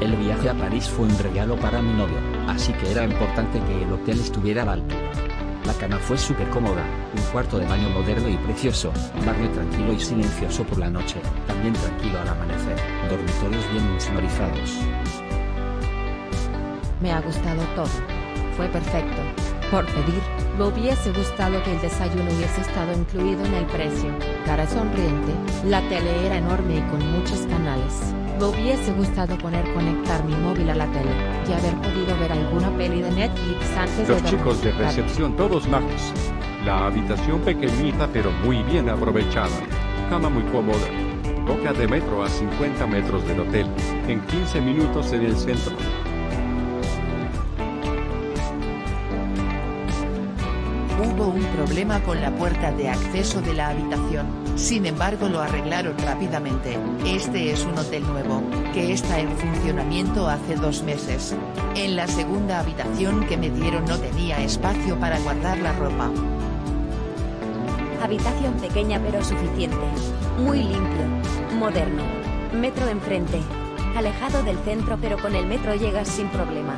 El viaje a París fue un regalo para mi novio, así que era importante que el hotel estuviera a la altura. La cama fue súper cómoda, un cuarto de baño moderno y precioso, barrio tranquilo y silencioso por la noche, también tranquilo al amanecer, dormitorios bien insonorizados. Me ha gustado todo. Fue perfecto. Por pedir, me hubiese gustado que el desayuno hubiese estado incluido en el precio. Cara sonriente, la tele era enorme y con muchos canales. Me hubiese gustado poder conectar mi móvil a la tele y haber podido ver alguna peli de Netflix antes de Los chicos de recepción todos majos. La habitación pequeñita pero muy bien aprovechada. Cama muy cómoda. Boca de metro a 50 metros del hotel. En 15 minutos en el centro. Hubo un problema con la puerta de acceso de la habitación, sin embargo lo arreglaron rápidamente. Este es un hotel nuevo, que está en funcionamiento hace dos meses. En la segunda habitación que me dieron no tenía espacio para guardar la ropa. Habitación pequeña pero suficiente. Muy limpio. Moderno. Metro enfrente. Alejado del centro pero con el metro llegas sin problema.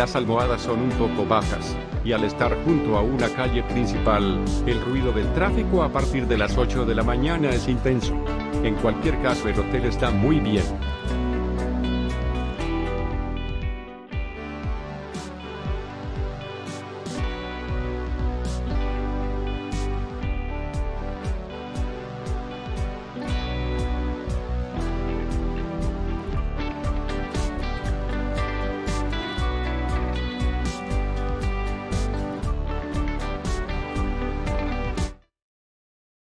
Las almohadas son un poco bajas, y al estar junto a una calle principal, el ruido del tráfico a partir de las 8 de la mañana es intenso. En cualquier caso el hotel está muy bien,